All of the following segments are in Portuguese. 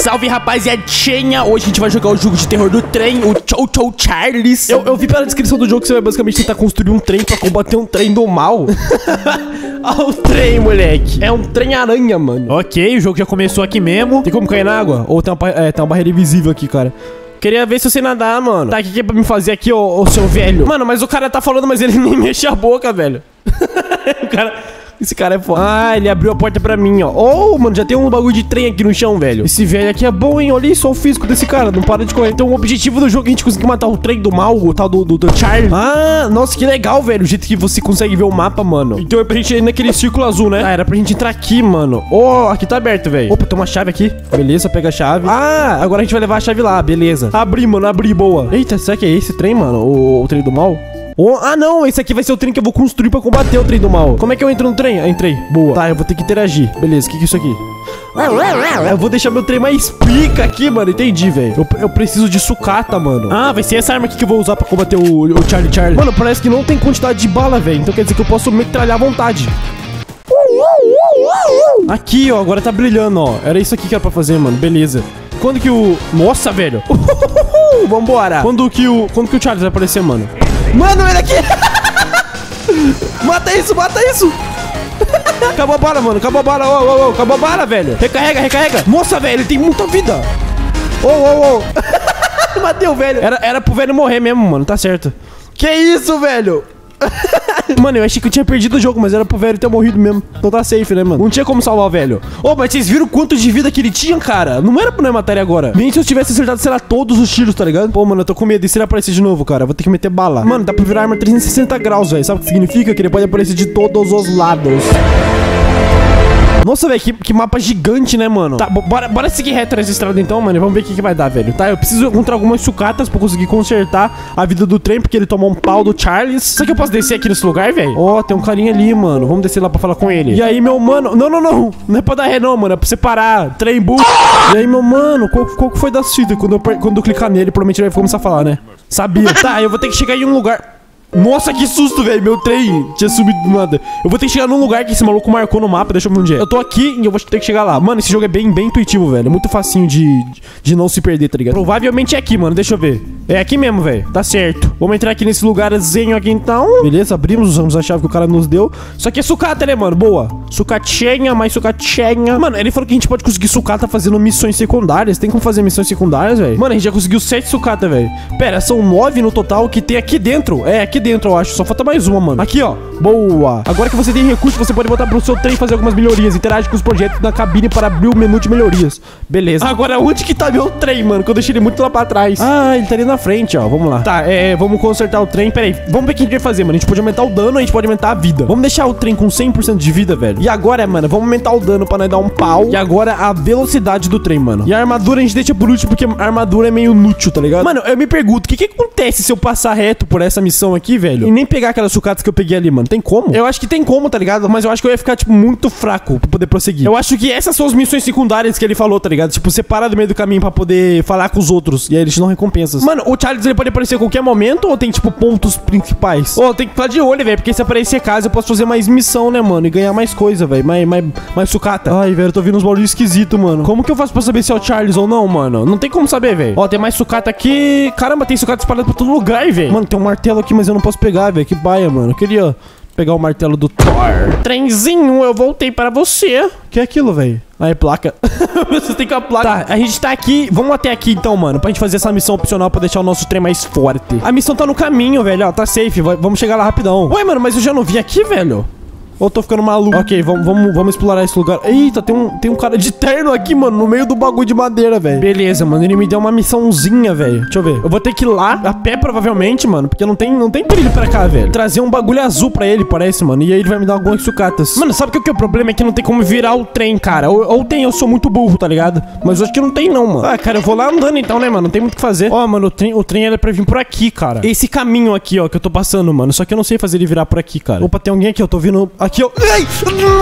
Salve rapaziadinha! Hoje a gente vai jogar o jogo de terror do trem, o Chow Chow Charles. Eu, eu vi pela descrição do jogo que você vai basicamente tentar construir um trem pra combater um trem do mal. Olha o trem, moleque. É um trem-aranha, mano. Ok, o jogo já começou aqui mesmo. Tem como cair na água? Ou tem uma, é, tem uma barreira invisível aqui, cara. Queria ver se você nadar, mano. Tá, o que, que é pra me fazer aqui, ô, ô seu velho? Mano, mas o cara tá falando, mas ele nem mexe a boca, velho. o cara... Esse cara é foda. Ah, ele abriu a porta pra mim, ó. Oh, mano, já tem um bagulho de trem aqui no chão, velho. Esse velho aqui é bom, hein? Olha só o físico desse cara, não para de correr. Então o objetivo do jogo é a gente conseguir matar o trem do mal, o tal do, do, do. Ah, nossa, que legal, velho. O jeito que você consegue ver o mapa, mano. Então é pra gente ir naquele círculo azul, né? Ah, era pra gente entrar aqui, mano. Oh, aqui tá aberto, velho. Opa, tem uma chave aqui. Beleza, pega a chave. Ah, agora a gente vai levar a chave lá, beleza. Abri, mano, abri, boa. Eita, será que é esse trem, mano? O, o trem do mal? Oh, ah, não, esse aqui vai ser o trem que eu vou construir pra combater o trem do mal. Como é que eu entro no trem? Ah, entrei. Boa. Tá, eu vou ter que interagir. Beleza, o que, que é isso aqui? Eu vou deixar meu trem mais pica aqui, mano. Entendi, velho. Eu, eu preciso de sucata, mano. Ah, vai ser essa arma aqui que eu vou usar pra combater o, o Charlie Charlie. Mano, parece que não tem quantidade de bala, velho. Então quer dizer que eu posso metralhar à vontade. Aqui, ó, agora tá brilhando, ó. Era isso aqui que era pra fazer, mano. Beleza. Quando que o. Nossa, velho. Vambora. Quando que o. Quando que o Charles vai aparecer, mano? Mano, ele aqui! mata isso, mata isso! Acabou a bala, mano. Acabou a bala. Ô, ô, ô. Acabou a bala, velho. Recarrega, recarrega. Nossa, velho, ele tem muita vida. Ô, ô, ô. Matei o velho. Era, era pro velho morrer mesmo, mano. Tá certo. Que isso, velho? Mano, eu achei que eu tinha perdido o jogo, mas era pro velho ter morrido mesmo. Então tá safe, né, mano? Não tinha como salvar o velho. Ô, mas vocês viram quanto de vida que ele tinha, cara? Não era pra nós matar ele agora. Nem se eu tivesse acertado, sei lá, todos os tiros, tá ligado? Pô, mano, eu tô com medo. E se ele aparecer de novo, cara? Vou ter que meter bala. Mano, dá pra virar arma 360 graus, velho. Sabe o que significa? Que ele pode aparecer de todos os lados. Nossa, velho, que, que mapa gigante, né, mano? Tá, bo- bora, bora seguir reto nessa estrada então, mano. e Vamos ver o que, que vai dar, velho. Tá, eu preciso encontrar algumas sucatas pra conseguir consertar a vida do trem, porque ele tomou um pau do Charles. Será que eu posso descer aqui nesse lugar, velho? Ó, tem um carinha ali, mano. Vamos descer lá pra falar com ele. E aí, meu mano. Não, não, não. Não é pra dar ré, não, mano. É pra você parar. Trem burro. E aí, meu mano, qual, qual que foi da fita? Quando eu, quando eu clicar nele, provavelmente ele vai começar a falar, né? Sabia. Tá, eu vou ter que chegar em um lugar. Nossa, que susto, velho. Meu trem tinha subido do nada. Eu vou ter que chegar num lugar que esse maluco marcou no mapa. Deixa eu ver onde é. Eu tô aqui e eu vou ter que chegar lá. Mano, esse jogo é bem, bem intuitivo, velho. É muito facinho de, de não se perder, tá ligado? Provavelmente é aqui, mano. Deixa eu ver. É aqui mesmo, velho. Tá certo. Vamos entrar aqui nesse lugarzinho aqui então. Beleza, abrimos, usamos a chave que o cara nos deu. Isso aqui é sucata, né, mano? Boa. Sucatinha, mais sucatinha. Mano, ele falou que a gente pode conseguir sucata fazendo missões secundárias. Tem como fazer missões secundárias, velho? Mano, a gente já conseguiu sete sucata, velho. Pera, são nove no total que tem aqui dentro. É, aqui dentro, eu acho. Só falta mais uma, mano. Aqui, ó. Boa. Agora que você tem recurso, você pode botar pro seu trem e fazer algumas melhorias. Interage com os projetos da cabine para abrir o menu de melhorias. Beleza. Agora, onde que tá meu trem, mano? Que eu deixei ele muito lá pra trás. Ah, ele tá ali na frente, ó. Vamos lá. Tá, é, vamos consertar o trem. Pera aí. Vamos ver o que a gente vai fazer, mano. A gente pode aumentar o dano, a gente pode aumentar a vida. Vamos deixar o trem com 100% de vida, velho. E agora, mano, vamos aumentar o dano pra nós dar um pau. E agora a velocidade do trem, mano. E a armadura a gente deixa por último, porque a armadura é meio inútil, tá ligado? Mano, eu me pergunto, o que que acontece se eu passar reto por essa missão aqui, velho? E nem pegar aquelas sucatas que eu peguei ali, mano. Tem como? Eu acho que tem como, tá ligado? Mas eu acho que eu ia ficar, tipo, muito fraco pra poder prosseguir. Eu acho que essas são as missões secundárias que ele falou, tá ligado? Tipo, você parar do meio do caminho pra poder falar com os outros. E aí eles dão recompensas. Mano, o Charles ele pode aparecer a qualquer momento ou tem, tipo, pontos principais? Ô, tem que ficar de olho, velho. Porque se aparecer casa, eu posso fazer mais missão, né, mano? E ganhar mais coisa, velho. Mais, mais, mais sucata. Ai, velho, eu tô vendo uns barulhos esquisitos, mano. Como que eu faço pra saber se é o Charles ou não, mano? Não tem como saber, velho. Ó, tem mais sucata aqui. Caramba, tem sucata espalhada pra todo lugar, velho. Mano, tem um martelo aqui, mas eu não posso pegar, velho. Que baia, mano. Eu queria pegar o martelo do Thor. Trenzinho, eu voltei para você. Que é aquilo, velho? É placa. Você tem que a placa. Tá, a gente tá aqui. Vamos até aqui então, mano. Pra gente fazer essa missão opcional pra deixar o nosso trem mais forte. A missão tá no caminho, velho. Ó, tá safe. vai- vamos chegar lá rapidão. Ué, mano, mas eu já não vim aqui, velho. Ou eu tô ficando maluco? Ok, vamos, vamos, vamos explorar esse lugar. Eita, tem um, tem um cara de terno aqui, mano, no meio do bagulho de madeira, velho. Beleza, mano, ele me deu uma missãozinha, velho. Deixa eu ver. Eu vou ter que ir lá, a pé provavelmente, mano, porque não tem, não tem brilho pra cá, velho. Trazer um bagulho azul pra ele, parece, mano. E aí ele vai me dar algumas sucatas. Mano, sabe o que, que é o problema? É que não tem como virar o trem, cara. Ou, ou tem, eu sou muito burro, tá ligado? Mas eu acho que não tem, não, mano. Ah, cara, eu vou lá andando então, né, mano? Não tem muito o que fazer. Ó, mano, o trem, o trem era pra vir por aqui, cara. Esse caminho aqui, ó, que eu tô passando, mano. Só que eu não sei fazer ele virar por aqui, cara. Opa, tem alguém aqui, eu tô vindo aqui, ó. Ai!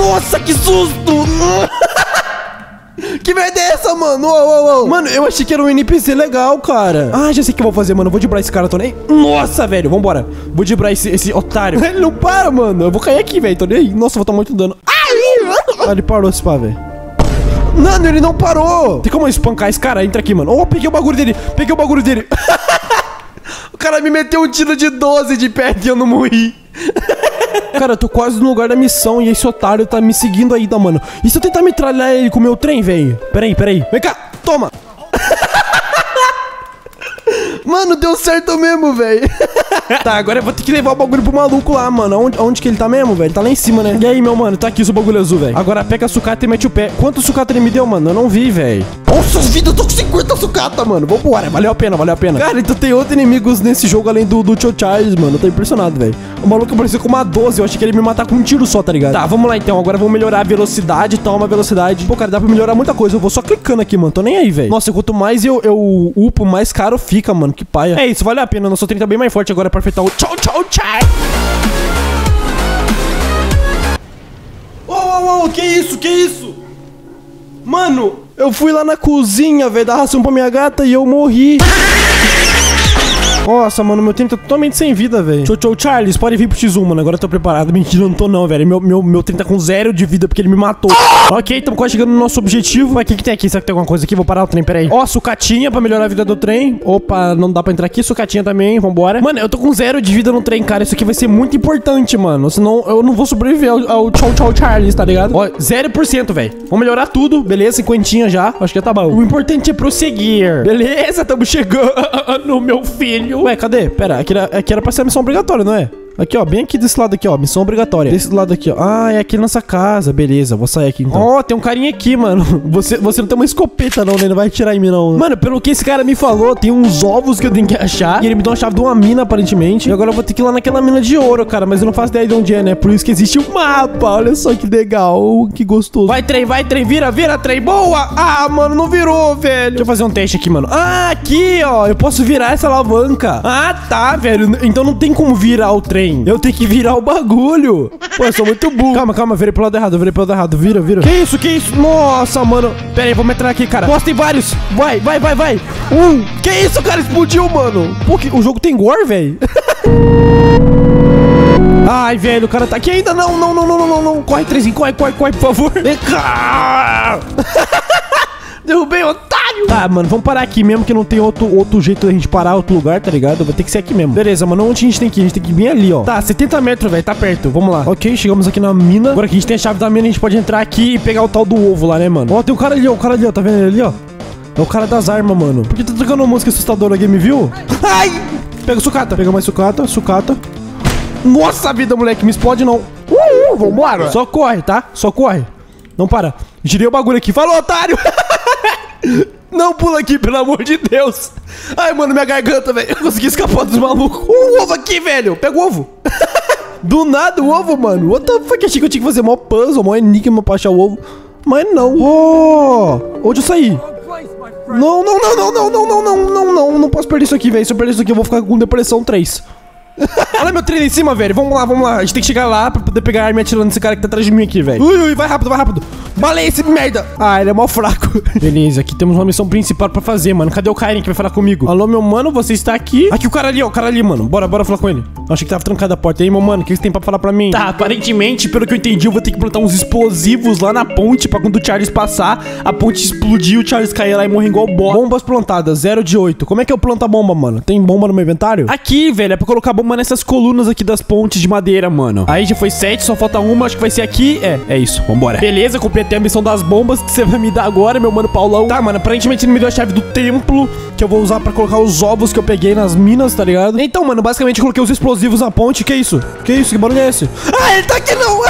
Nossa, que susto! Que merda é essa, mano? Ô, ô, ô. Mano, eu achei que era um NPC legal, cara. Ah, já sei o que eu vou fazer, mano. Eu vou dibrar esse cara, tô nem. Nossa, velho, vambora. Vou dibrar esse, esse otário. Ele não para, mano. Eu vou cair aqui, velho. Tô nem aí. Nossa, vou tomar muito dano. Ah, ele parou esse pá, velho. Mano, ele não parou. Tem como eu espancar esse cara? Entra aqui, mano. Oh, peguei o bagulho dele. Peguei o bagulho dele. o cara me meteu um tiro de 12 de perto e eu não morri. Cara, eu tô quase no lugar da missão e esse otário tá me seguindo ainda, mano. E se eu tentar metralhar ele com o meu trem, velho? Peraí, peraí. Vem cá, toma. Mano, deu certo mesmo, velho. tá, agora eu vou ter que levar o bagulho pro maluco lá, mano. Onde, onde que ele tá mesmo, velho? Tá lá em cima, né? E aí, meu mano, tá aqui o bagulho azul, velho. Agora pega a sucata e mete o pé. Quanto sucata ele me deu, mano? Eu não vi, velho. Nossa, vida, eu tô com 50 sucata, mano. Vambora, valeu a pena, valeu a pena. Cara, então tem outros inimigos nesse jogo além do, do Cho Charles, mano. Eu tô impressionado, velho. O maluco apareceu com uma 12. Eu achei que ele ia me matar com um tiro só, tá ligado? Tá, vamos lá então. Agora vamos melhorar a velocidade. Toma a velocidade. Pô, cara, dá pra melhorar muita coisa. Eu vou só clicando aqui, mano. Tô nem aí, velho. Nossa, quanto mais eu, eu upo, mais caro fica, mano. Que paia. É isso, vale a pena. Nosso trem tá bem mais forte agora pra afetar o Tchau, tchau, tchau. Ô, ô, ô, que isso, que isso? Mano, eu fui lá na cozinha, velho, dar ração pra minha gata e eu morri. Nossa, mano, meu trem tá totalmente sem vida, velho. Tchau, tchau, Charles, pode vir pro X1, mano. Agora eu tô preparado. Mentira, eu não tô não, velho. Meu, meu, meu trem tá com zero de vida porque ele me matou. ok, estamos quase chegando no nosso objetivo. Mas o que, que tem aqui? Será que tem alguma coisa aqui? Vou parar o trem, peraí. Ó, sucatinha pra melhorar a vida do trem. Opa, não dá pra entrar aqui. Sucatinha também, vambora. Mano, eu tô com zero de vida no trem, cara. Isso aqui vai ser muito importante, mano. Senão eu não vou sobreviver ao, ao tchau, tchau, Charles, tá ligado? Ó, 0%, velho. Vamos melhorar tudo, beleza? Cinquentinha já. Acho que já tá bom. O importante é prosseguir. Beleza, tamo chegando, meu filho. Ué, cadê? Pera, aqui era, aqui era pra ser a missão obrigatória, não é? Aqui, ó, bem aqui desse lado aqui, ó, missão obrigatória. Desse lado aqui, ó. Ah, é aqui na nossa casa, beleza, vou sair aqui então. Ó, oh, tem um carinha aqui, mano. Você, você não tem uma escopeta não, né? Não vai atirar em mim não. Mano, pelo que esse cara me falou, tem uns ovos que eu tenho que achar. E ele me deu uma chave de uma mina, aparentemente. E agora eu vou ter que ir lá naquela mina de ouro, cara. Mas eu não faço ideia de onde é, né? Por isso que existe um mapa. Olha só que legal, que gostoso. Vai, trem, vai, trem, vira, vira, trem. Boa! Ah, mano, não virou, velho. Deixa eu fazer um teste aqui, mano. Ah, aqui, ó. Eu posso virar essa alavanca. Ah, tá, velho. Então não tem como virar o trem. Eu tenho que virar o bagulho. Pô, eu sou muito burro. Calma, calma, virei pro lado errado, virei pro lado errado. Vira, vira. Que isso, que isso? Nossa, mano. Pera aí, vamos entrar aqui, cara. Nossa, tem vários. Vai, vai, vai, vai. Um. Que isso, cara? Explodiu, mano. Pô, que... o jogo tem gore, velho. Ai, velho, o cara tá aqui ainda. Não, não, não, não, não, não. Corre, Trezinho, corre, corre, corre, por favor. Derrubei, otário! Tá, mano, vamos parar aqui mesmo, que não tem outro, outro jeito da gente parar, outro lugar, tá ligado? Vai ter que ser aqui mesmo. Beleza, mano, onde a gente tem que ir? A gente tem que ir bem ali, ó. Tá, 70 metros, velho, tá perto. Vamos lá. Ok, chegamos aqui na mina. Agora que a gente tem a chave da mina, a gente pode entrar aqui e pegar o tal do ovo lá, né, mano? Ó, tem o um cara ali, ó, o cara ali, ó, tá vendo ele ali, ó? É o cara das armas, mano. Por que tá tocando uma música assustadora aqui, me viu? Ai! Pega sucata. Pega mais sucata, sucata. Nossa vida, moleque, me explode não. Uh, uh, vambora. Só corre, tá? Só corre. Não para. Girei o bagulho aqui. Falou, otário! Não pula aqui, pelo amor de Deus. Ai, mano, minha garganta, velho. Eu consegui escapar dos malucos. Um ovo aqui, velho. Pega o ovo. Do nada o ovo, mano. What the fuck? Achei que eu tinha que fazer mó puzzle, mó enigma pra achar o ovo. Mas não. Oh! Onde eu saí? Não, não, não, não, não, não, não, não, não, não. Não posso perder isso aqui, velho. Se eu perder isso aqui, eu vou ficar com depressão 3. Olha meu trem em cima, velho. Vamos lá, vamos lá. A gente tem que chegar lá pra poder pegar a arma atirando nesse cara que tá atrás de mim aqui, velho. Ui, ui, vai rápido, vai rápido. Balei esse merda. Ah, ele é mal fraco. Beleza, aqui temos uma missão principal pra fazer, mano. Cadê o Karen que vai falar comigo? Alô, meu mano, você está aqui? Aqui o cara ali, ó, o cara ali, mano. Bora, bora falar com ele. Eu achei que tava trancada a porta. E aí, meu mano, o que você tem pra falar pra mim? Tá, aparentemente, pelo que eu entendi, eu vou ter que plantar uns explosivos lá na ponte pra quando o Charles passar, a ponte explodir, o Charles cair lá e morrer igual boss. Bombas plantadas, 0 de 8. Como é que eu planto a bomba, mano? Tem bomba no meu inventário? Aqui, velho, é pra colocar bomba nessas colunas aqui das pontes de madeira, mano. Aí já foi 7, só falta uma, acho que vai ser aqui. É, é isso, vambora. Beleza, completei a missão das bombas que você vai me dar agora, meu mano Paulão. Tá, mano, aparentemente ele me deu a chave do templo, que eu vou usar pra colocar os ovos que eu peguei nas minas, tá ligado? Então, mano, basicamente eu coloquei os explosivos na ponte. Que isso? Que isso? Que barulho é esse? Ah, ele tá aqui não!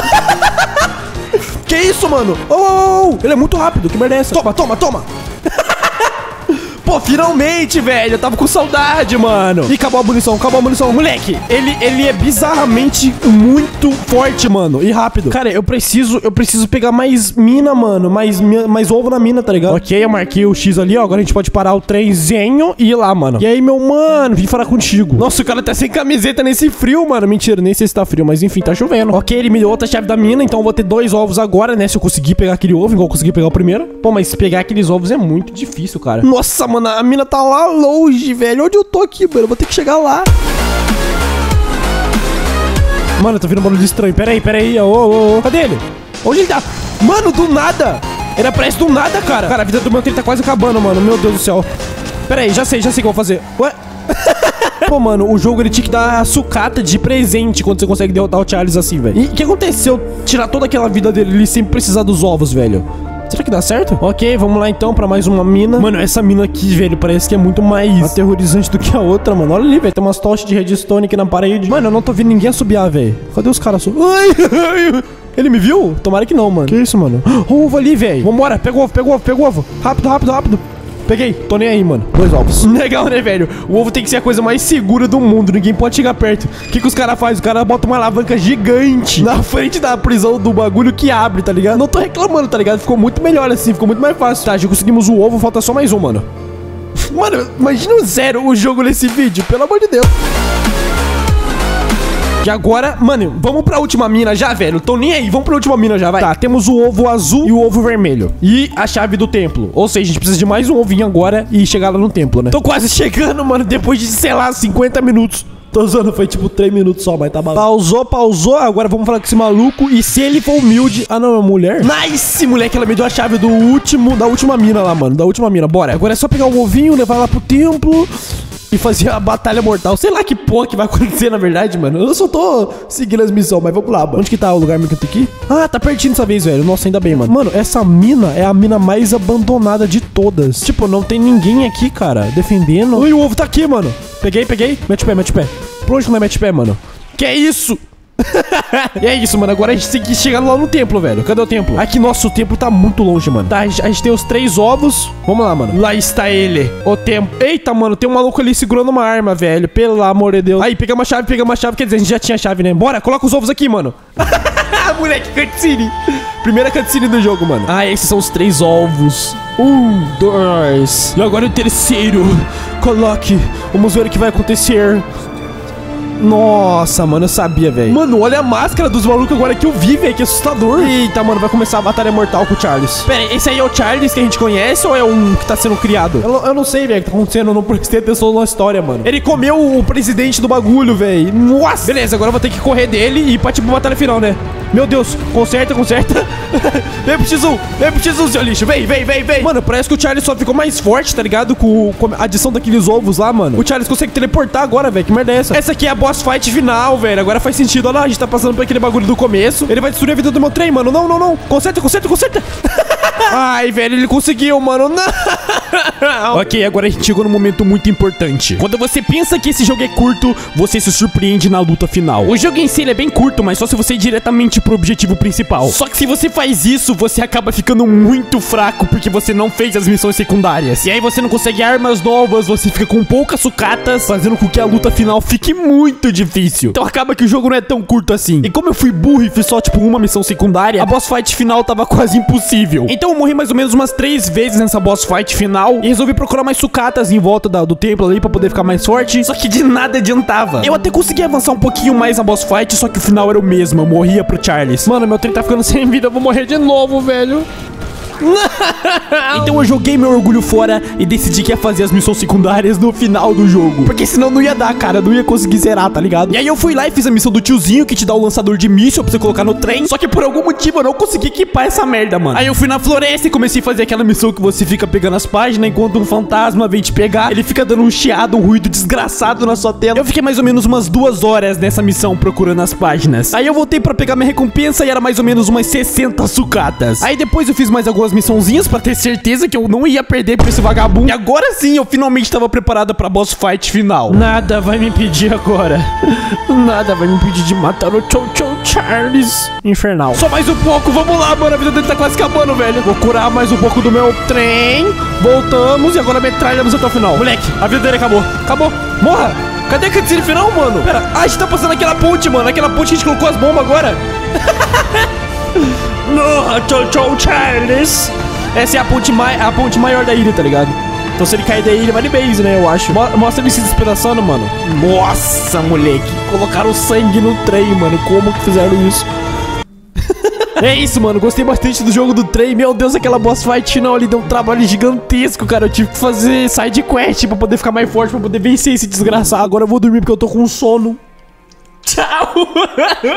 que isso, mano? Oh, oh, oh, ele é muito rápido, que merda é essa? Toma, toma, toma! Pô, finalmente, velho. Eu tava com saudade, mano. E acabou a munição, acabou a munição. Moleque, ele, ele é bizarramente muito forte, mano. E rápido. Cara, eu preciso, eu preciso pegar mais mina, mano. Mais, mais ovo na mina, tá ligado? Ok, eu marquei o X ali, ó. Agora a gente pode parar o trenzinho e ir lá, mano. E aí, meu mano, vim falar contigo. Nossa, o cara tá sem camiseta nesse frio, mano. Mentira, nem sei se tá frio, mas enfim, tá chovendo. Ok, ele me deu outra chave da mina, então eu vou ter dois ovos agora, né? Se eu conseguir pegar aquele ovo, igual eu consegui pegar o primeiro. Pô, mas pegar aqueles ovos é muito difícil, cara. Nossa, mano mano, a mina tá lá longe, velho. Onde eu tô aqui, mano? Eu vou ter que chegar lá. Mano, eu tô vendo um barulho estranho. Pera aí, pera aí. Ô, ô, ô. Cadê ele? Onde ele tá? Mano, do nada. Ele aparece do nada, cara. Cara, a vida do meu trem tá quase acabando, mano. Meu Deus do céu. Pera aí, já sei, já sei o que eu vou fazer. Ué? Pô, mano, o jogo ele tinha que dar sucata de presente quando você consegue derrotar o Charles assim, velho. E o que aconteceu? Tirar toda aquela vida dele ali sem precisar dos ovos, velho. Será que dá certo? Ok, vamos lá então pra mais uma mina. Mano, essa mina aqui, velho, parece que é muito mais aterrorizante do que a outra, mano. Olha ali, velho, tem umas tochas de redstone aqui na parede. Mano, eu não tô vendo ninguém assobiar, velho. Cadê os caras? Ai, ai, ele me viu? Tomara que não, mano. Que isso, mano? Ovo ali, velho. Vambora, pega o ovo, pega o ovo, pega o ovo. Rápido, rápido, rápido. Peguei, tô nem aí, mano. Dois ovos. Legal, né, velho? O ovo tem que ser a coisa mais segura do mundo. Ninguém pode chegar perto. O que, que os caras fazem? Os caras botam uma alavanca gigante na frente da prisão do bagulho que abre, tá ligado? Não tô reclamando, tá ligado? Ficou muito melhor assim, ficou muito mais fácil. Tá, já conseguimos o ovo, falta só mais um, mano. Mano, imagina o zero o jogo nesse vídeo, pelo amor de Deus. E agora, mano, vamos pra última mina já, velho. Tô nem aí, vamos pra última mina já, vai. Tá, temos o ovo azul e o ovo vermelho. E a chave do templo. Ou seja, a gente precisa de mais um ovinho agora e chegar lá no templo, né? Tô quase chegando, mano, depois de, sei lá, 50 minutos. Tô usando, foi tipo 3 minutos só, mas tá bom. Pausou, pausou. Agora vamos falar com esse maluco. E se ele for humilde. Ah, não, é mulher? Nice, moleque. Ela me deu a chave do último, da última mina lá, mano. Da última mina. Bora. Agora é só pegar o ovinho, levar lá pro templo e fazer a batalha mortal. Sei lá que porra que vai acontecer, na verdade, mano. Eu só tô seguindo as missões, mas vamos lá, mano. Onde que tá o lugar que eu tô aqui? Ah, tá pertinho dessa vez, velho. Nossa, ainda bem, mano. Mano, essa mina é a mina mais abandonada de todas. Tipo, não tem ninguém aqui, cara, defendendo. Ui, o ovo tá aqui, mano. Peguei, peguei. Mete pé, mete pé. Por onde que não é mete pé, mano? Que é isso? e é isso, mano. Agora a gente tem que chegar lá no templo, velho. Cadê o templo? Aqui, nosso templo tá muito longe, mano. Tá, a gente, a gente tem os três ovos. Vamos lá, mano. Lá está ele. O templo. Eita, mano. Tem um maluco ali segurando uma arma, velho. Pelo amor de Deus. Aí, pega uma chave, pega uma chave. Quer dizer, a gente já tinha chave, né? Bora, coloca os ovos aqui, mano. Moleque, cutscene. Primeira cutscene do jogo, mano. Ah, esses são os três ovos. Um, dois. E agora o terceiro. Coloque. Vamos ver o que vai acontecer. Nossa, mano, eu sabia, velho. Mano, olha a máscara dos malucos agora que eu vi, velho. Que assustador. Eita, mano, vai começar a batalha mortal com o Charles. Pera aí, esse aí é o Charles que a gente conhece ou é um que tá sendo criado? Eu, eu não sei, velho, o que tá acontecendo. Eu não prestei atenção na história, mano. Ele comeu o presidente do bagulho, velho. Nossa. Beleza, agora eu vou ter que correr dele e ir pra, tipo, batalha final, né? Meu Deus, conserta, conserta. vem pro X1, vem pro X1, seu lixo. Vem, vem, vem, vem. Mano, parece que o Charles só ficou mais forte, tá ligado? Com, com a adição daqueles ovos lá, mano. O Charles consegue teleportar agora, velho. Que merda é essa? Essa aqui é a boss fight final, velho. Agora faz sentido. Olha lá, a gente tá passando por aquele bagulho do começo. Ele vai destruir a vida do meu trem, mano. Não, não, não. Conserta, conserta, conserta. Ai, velho, ele conseguiu, mano. Não. ok, agora a gente chegou num momento muito importante. Quando você pensa que esse jogo é curto, você se surpreende na luta final. O jogo em si é bem curto, mas só se você ir diretamente pro objetivo principal. Só que se você faz isso, você acaba ficando muito fraco porque você não fez as missões secundárias. E aí você não consegue armas novas, você fica com poucas sucatas, fazendo com que a luta final fique muito difícil. Então acaba que o jogo não é tão curto assim. E como eu fui burro e fiz só tipo uma missão secundária, a boss fight final tava quase impossível. Então eu morri mais ou menos umas três vezes nessa boss fight final e resolvi procurar mais sucatas em volta da, do templo ali pra poder ficar mais forte. Só que de nada adiantava. Eu até consegui avançar um pouquinho mais na boss fight, só que o final era o mesmo. Eu morria pro Charles. Mano, meu trem tá ficando sem vida. Eu vou morrer de novo, velho. então eu joguei meu orgulho fora e decidi que ia fazer as missões secundárias no final do jogo. Porque senão não ia dar, cara. Não ia conseguir zerar, tá ligado? E aí eu fui lá e fiz a missão do tiozinho que te dá o lançador de míssil pra você colocar no trem. Só que por algum motivo eu não consegui equipar essa merda, mano. Aí eu fui na floresta e comecei a fazer aquela missão que você fica pegando as páginas enquanto um fantasma vem te pegar. Ele fica dando um chiado, um ruído desgraçado na sua tela. Eu fiquei mais ou menos umas duas horas nessa missão procurando as páginas. Aí eu voltei pra pegar minha recompensa e era mais ou menos umas 60 sucatas. Aí depois eu fiz mais algumas missãozinhas pra ter certeza que eu não ia perder pra esse vagabundo. E agora sim eu finalmente tava preparada pra boss fight final. Nada vai me impedir agora. Nada vai me impedir de matar o Chow Chow Charles infernal. Só mais um pouco, vamos lá, mano. A vida dele tá quase acabando, velho. Vou curar mais um pouco do meu trem. Voltamos e agora metralhamos até o final. Moleque, a vida dele acabou. Acabou. Morra. Cadê a cutscene final, mano? Pera, ah, a gente tá passando aquela ponte, mano. Aquela ponte que a gente colocou as bombas agora. Morra, Chow Chow Charles. Essa é a ponte, mai a ponte maior da ilha, tá ligado? Então se ele cair da ilha, vai de base, né, eu acho. Mo mostra ele se despedaçando, mano. Nossa, moleque. Colocaram sangue no trem, mano. Como que fizeram isso? É isso, mano. Gostei bastante do jogo do trem. Meu Deus, aquela boss fight final ali deu um trabalho gigantesco, cara. Eu tive que fazer side quest pra poder ficar mais forte, pra poder vencer esse desgraçado. Agora eu vou dormir porque eu tô com sono. Tchau!